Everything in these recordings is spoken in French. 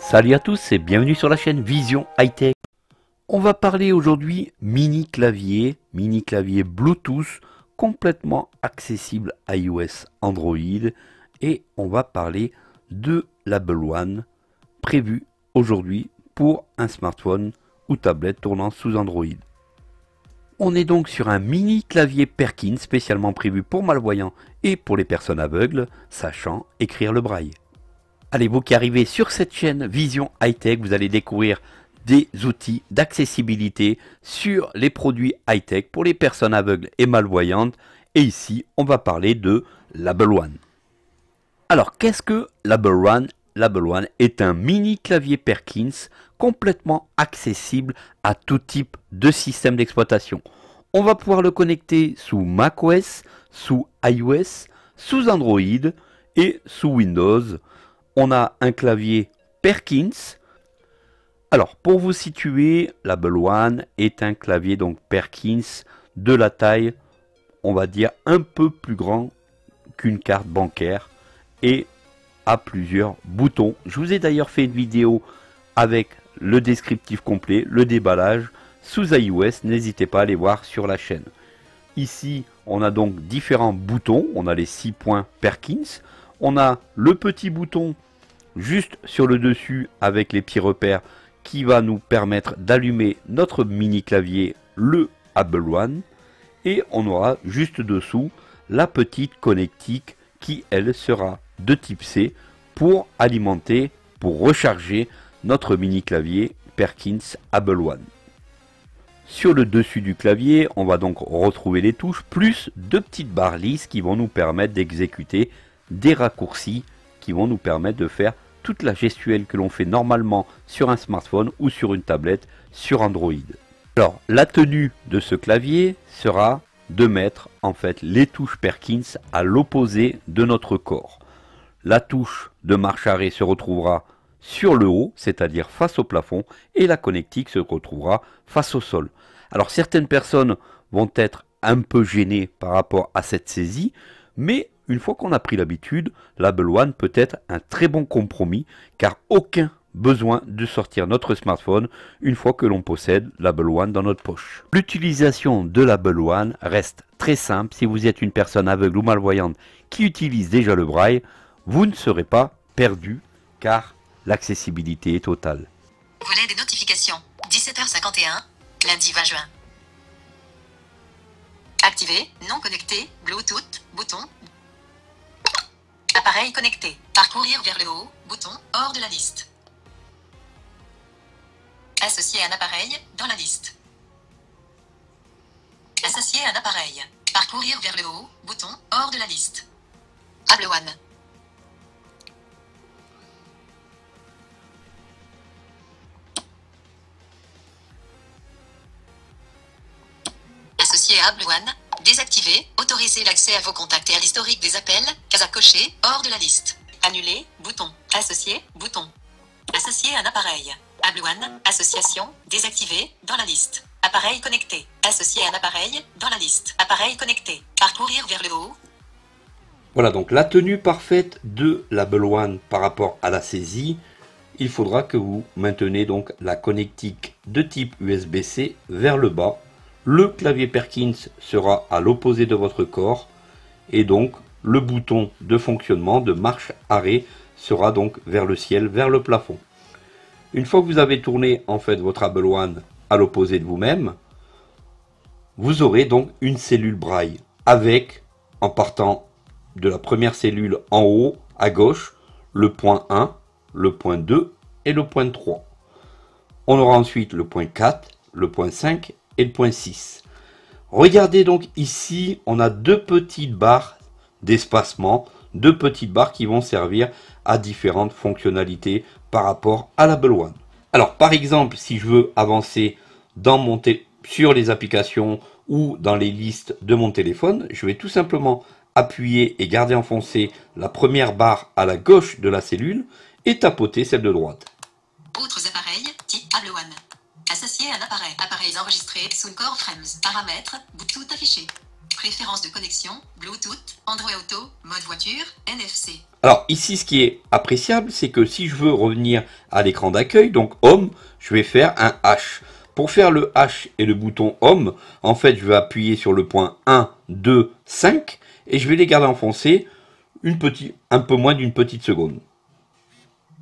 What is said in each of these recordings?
Salut à tous et bienvenue sur la chaîne Vision High Tech. On va parler aujourd'hui mini clavier, mini clavier Bluetooth complètement accessible iOS Android et on va parler de Label One prévu aujourd'hui pour un smartphone ou tablette tournant sous Android. On est donc sur un mini clavier Perkin spécialement prévu pour malvoyants et pour les personnes aveugles sachant écrire le braille. Allez, vous qui arrivez sur cette chaîne Vision High Tech, vous allez découvrir des outils d'accessibilité sur les produits high tech pour les personnes aveugles et malvoyantes. Et ici, on va parler de Label One. Alors, qu'est-ce que Label One? Label One est un mini clavier Perkins complètement accessible à tout type de système d'exploitation. On va pouvoir le connecter sous macOS, sous iOS, sous Android et sous Windows on a un clavier Perkins. Alors, pour vous situer, la One est un clavier donc Perkins de la taille, on va dire, un peu plus grand qu'une carte bancaire et a plusieurs boutons. Je vous ai d'ailleurs fait une vidéo avec le descriptif complet, le déballage sous iOS. N'hésitez pas à aller voir sur la chaîne. Ici, on a donc différents boutons. On a les 6 points Perkins. On a le petit bouton juste sur le dessus avec les petits repères qui va nous permettre d'allumer notre mini clavier le Able One et on aura juste dessous la petite connectique qui elle sera de type C pour alimenter, pour recharger notre mini clavier Perkins Able One. Sur le dessus du clavier, on va donc retrouver les touches plus deux petites barres lisses qui vont nous permettre d'exécuter des raccourcis qui vont nous permettre de faire la gestuelle que l'on fait normalement sur un smartphone ou sur une tablette sur Android. Alors, la tenue de ce clavier sera de mettre en fait les touches Perkins à l'opposé de notre corps. La touche de marche arrêt se retrouvera sur le haut, c'est-à-dire face au plafond, et la connectique se retrouvera face au sol. Alors certaines personnes vont être un peu gênées par rapport à cette saisie, mais une fois qu'on a pris l'habitude, l'Able One peut être un très bon compromis car aucun besoin de sortir notre smartphone une fois que l'on possède l'Able One dans notre poche. L'utilisation de l'Able One reste très simple si vous êtes une personne aveugle ou malvoyante qui utilise déjà le braille, vous ne serez pas perdu car l'accessibilité est totale. Volet des notifications, 17h51, lundi 20 juin. Activé, non connecté, Bluetooth, bouton, Appareil connecté. Parcourir vers le haut. Bouton hors de la liste. Associer un appareil dans la liste. Associer un appareil. Parcourir vers le haut. Bouton hors de la liste. Able One. Associer Able One. Désactiver, autoriser l'accès à vos contacts et à l'historique des appels, case à cocher, hors de la liste. Annuler, bouton. Associer, bouton. Associer un appareil. Able One, association, désactiver, dans la liste. Appareil connecté. Associer un appareil, dans la liste. Appareil connecté. Parcourir vers le haut. Voilà donc la tenue parfaite de l'Able One par rapport à la saisie. Il faudra que vous maintenez donc la connectique de type USB-C vers le bas le clavier Perkins sera à l'opposé de votre corps et donc le bouton de fonctionnement de marche arrêt sera donc vers le ciel, vers le plafond. Une fois que vous avez tourné en fait votre Able One à l'opposé de vous-même, vous aurez donc une cellule braille avec, en partant de la première cellule en haut à gauche, le point 1, le point 2 et le point 3. On aura ensuite le point 4, le point 5 le point 6. Regardez donc ici, on a deux petites barres d'espacement, deux petites barres qui vont servir à différentes fonctionnalités par rapport à la One. Alors par exemple, si je veux avancer dans mon sur les applications ou dans les listes de mon téléphone, je vais tout simplement appuyer et garder enfoncé la première barre à la gauche de la cellule et tapoter celle de droite. Autres appareils, type One. Associer un appareil. Appareils enregistrés sous Core Frames. Paramètres. Bluetooth affiché. Préférences de connexion. Bluetooth. Android Auto. Mode voiture. NFC. Alors ici, ce qui est appréciable, c'est que si je veux revenir à l'écran d'accueil, donc Home, je vais faire un H. Pour faire le H et le bouton Home, en fait, je vais appuyer sur le point 1, 2, 5, et je vais les garder enfoncés une petite, un peu moins d'une petite seconde.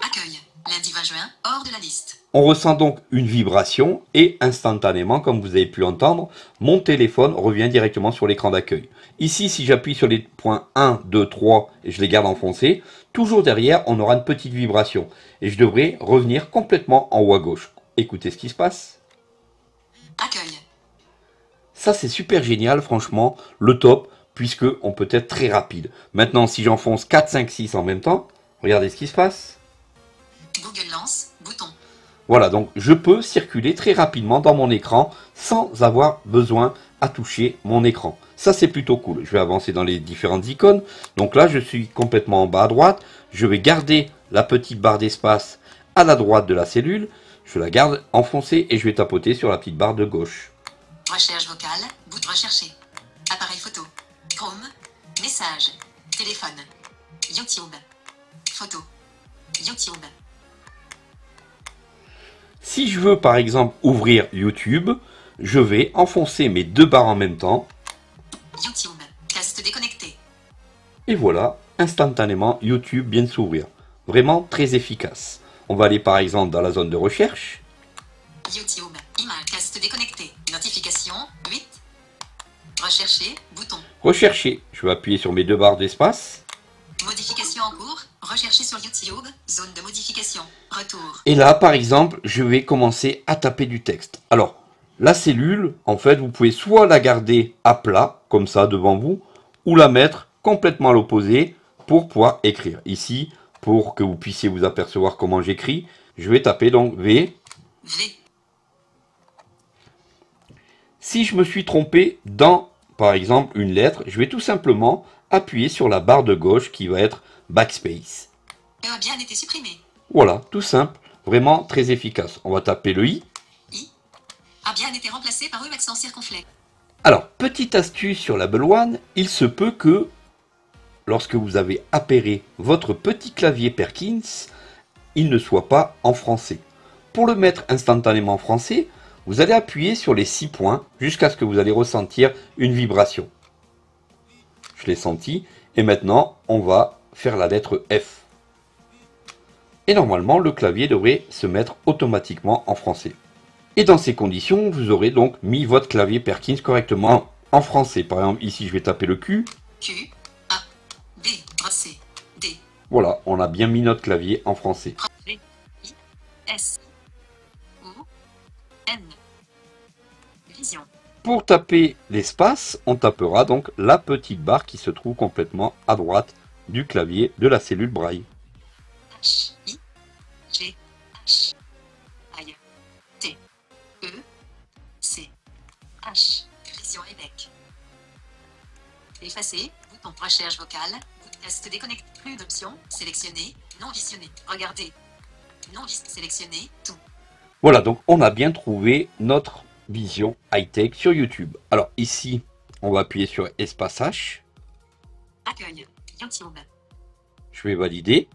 Accueil. Lundi 20 juin, hors de la liste. On ressent donc une vibration et instantanément, comme vous avez pu entendre, mon téléphone revient directement sur l'écran d'accueil. Ici, si j'appuie sur les points 1, 2, 3 et je les garde enfoncés, toujours derrière, on aura une petite vibration et je devrais revenir complètement en haut à gauche. Écoutez ce qui se passe. Accueil. Ça, c'est super génial, franchement, le top, puisque on peut être très rapide. Maintenant, si j'enfonce 4, 5, 6 en même temps, regardez ce qui se passe. Google Lens, bouton. Voilà, donc je peux circuler très rapidement dans mon écran sans avoir besoin à toucher mon écran. Ça, c'est plutôt cool. Je vais avancer dans les différentes icônes. Donc là, je suis complètement en bas à droite. Je vais garder la petite barre d'espace à la droite de la cellule. Je la garde enfoncée et je vais tapoter sur la petite barre de gauche. Recherche vocale, bout recherché. Appareil photo. Chrome. Message. Téléphone. YouTube. Photo. YouTube. Si je veux par exemple ouvrir YouTube, je vais enfoncer mes deux barres en même temps. YouTube. Cast déconnecté. Et voilà, instantanément YouTube vient de s'ouvrir. Vraiment très efficace. On va aller par exemple dans la zone de recherche. YouTube. Image. Cast déconnecté. Notification. 8. Rechercher. Bouton. Rechercher, je vais appuyer sur mes deux barres d'espace. Modification en cours. Rechercher sur YouTube. Zone de modification. Retour. Et là, par exemple, je vais commencer à taper du texte. Alors, la cellule, en fait, vous pouvez soit la garder à plat, comme ça, devant vous, ou la mettre complètement à l'opposé pour pouvoir écrire. Ici, pour que vous puissiez vous apercevoir comment j'écris, je vais taper donc V. V. Si je me suis trompé dans, par exemple, une lettre, je vais tout simplement appuyer sur la barre de gauche qui va être Backspace. A bien été supprimé. Voilà, tout simple, vraiment très efficace. On va taper le I. I. A bien été remplacé par E accent circonflexe. Alors, petite astuce sur la One, il se peut que lorsque vous avez appairé votre petit clavier Perkins, il ne soit pas en français. Pour le mettre instantanément en français, vous allez appuyer sur les six points jusqu'à ce que vous allez ressentir une vibration. Je l'ai senti. Et maintenant, on va faire la lettre F. Et normalement, le clavier devrait se mettre automatiquement en français. Et dans ces conditions, vous aurez donc mis votre clavier Perkins correctement en français. Par exemple, ici, je vais taper le Q. Q. A. B. C. D. Voilà, on a bien mis notre clavier en français. V. I. S. Vision. Pour taper l'espace, on tapera donc la petite barre qui se trouve complètement à droite du clavier de la cellule braille. H. I. G. H. I. T. E. C. H. Effacer. Bouton recherche vocale. Test déconnecté. Plus d'options. Sélectionner. Non visionné. Regarder. Non sélectionner. Tout. Voilà, donc on a bien trouvé notre vision high-tech sur YouTube. Alors ici, on va appuyer sur espace H. Accueil. YouTube. Je vais valider.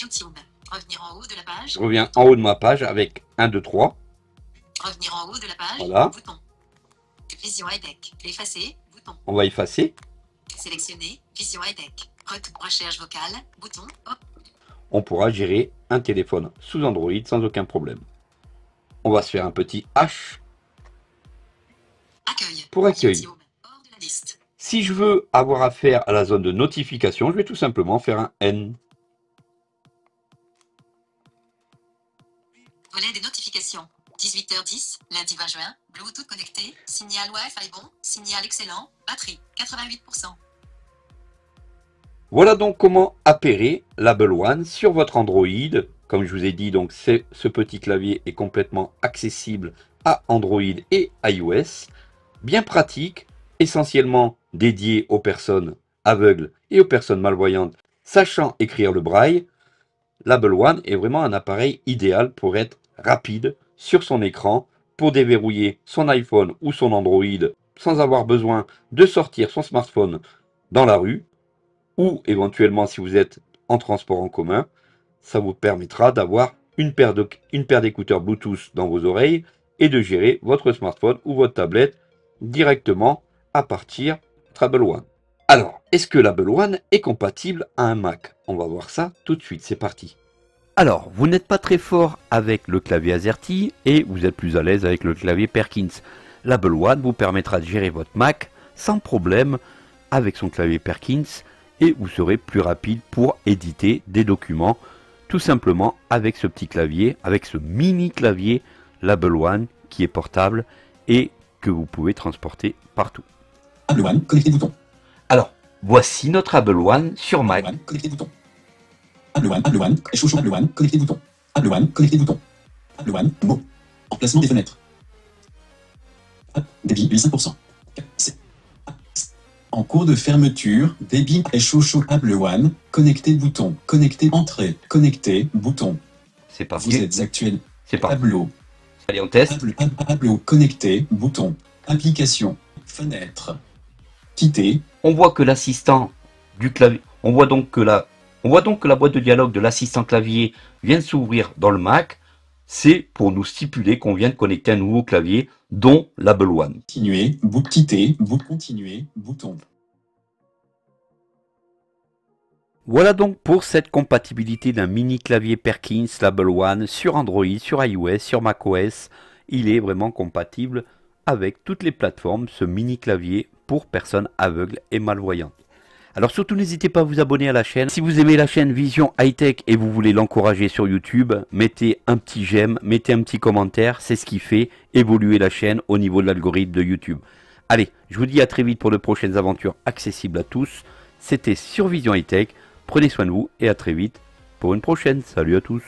YouTube. Revenir en haut de la page. Je reviens en haut de ma page avec 1, 2, 3. Revenir en haut de la page. Voilà. Bouton. Vision high-tech. Effacer. Bouton. On va effacer. Sélectionner. Vision high-tech. Recherche vocale. Bouton. Hop. On pourra gérer un téléphone sous Android sans aucun problème. On va se faire un petit H Accueil. pour accueil. Si je veux avoir affaire à la zone de notification, je vais tout simplement faire un N. Volet des notifications. 18h10, lundi 20 juin. Bluetooth connecté. Signal Wi-Fi bon. Signal excellent. Batterie 88%. Voilà donc comment appairer l'Able One sur votre Android. Comme je vous ai dit, donc ce petit clavier est complètement accessible à Android et iOS. Bien pratique, essentiellement dédié aux personnes aveugles et aux personnes malvoyantes sachant écrire le braille. L'Able One est vraiment un appareil idéal pour être rapide sur son écran, pour déverrouiller son iPhone ou son Android sans avoir besoin de sortir son smartphone dans la rue ou éventuellement si vous êtes en transport en commun. Ça vous permettra d'avoir une paire d'écouteurs Bluetooth dans vos oreilles et de gérer votre smartphone ou votre tablette directement à partir Trouble One. Alors, est-ce que l'Able One est compatible à un Mac? On va voir ça tout de suite, c'est parti. Alors, vous n'êtes pas très fort avec le clavier AZERTY et vous êtes plus à l'aise avec le clavier Perkins. L'Able One vous permettra de gérer votre Mac sans problème avec son clavier Perkins et vous serez plus rapide pour éditer des documents tout simplement avec ce petit clavier, avec ce mini clavier l'Able One qui est portable et que vous pouvez transporter partout. Able One, connecté bouton. Alors, voici notre Able One sur Mac. Able One, connecté bouton. Able One, Able One, chouchou Able One, connecté bouton. Able One, connecté bouton. Able One, mot. Emplacement des fenêtres. Débit 85%. En cours de fermeture, débit et chouchou Able One, connecté bouton, connecté entrée, connecté bouton. C'est parti. Vous êtes actuel. C'est parti. Tableau. Allez, on teste. Tableau, tableau connecté, bouton, application, fenêtre. Quitter, On voit que l'assistant du clavier, on voit donc que la, on voit donc que la boîte de dialogue de l'assistant clavier vient de s'ouvrir dans le Mac. C'est pour nous stipuler qu'on vient de connecter un nouveau clavier, dont l'Able One. continuer, bout quitter, bout continuer, bouton. Voilà donc pour cette compatibilité d'un mini clavier Perkins l'Able One sur Android, sur iOS, sur macOS. Il est vraiment compatible avec toutes les plateformes, ce mini clavier pour personnes aveugles et malvoyantes. Alors surtout n'hésitez pas à vous abonner à la chaîne. Si vous aimez la chaîne Vision High Tech et vous voulez l'encourager sur YouTube, mettez un petit j'aime, mettez un petit commentaire, c'est ce qui fait évoluer la chaîne au niveau de l'algorithme de YouTube. Allez, je vous dis à très vite pour de prochaines aventures accessibles à tous. C'était sur Vision High Tech. Prenez soin de vous et à très vite pour une prochaine. Salut à tous.